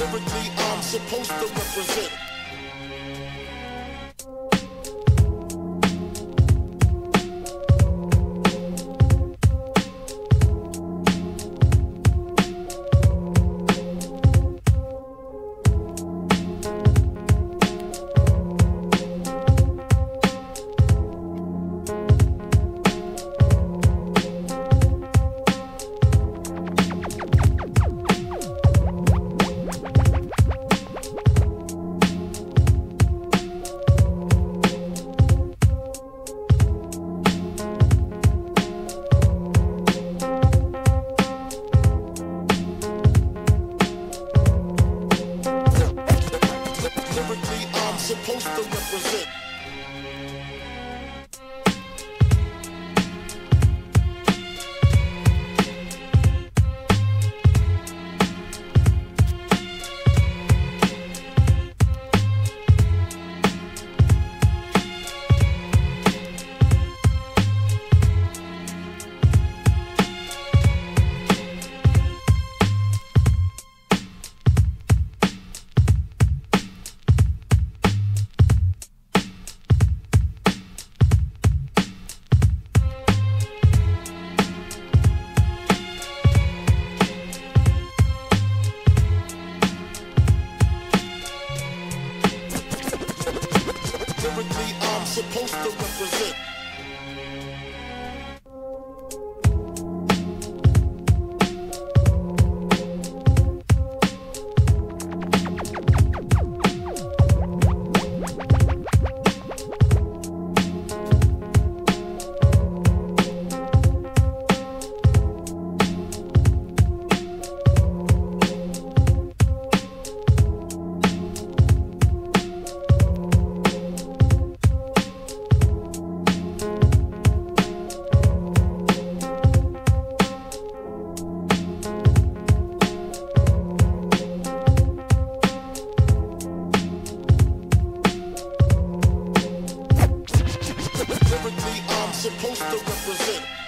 Lyrically, I'm supposed to represent. I'm supposed to represent. Supposed to represent.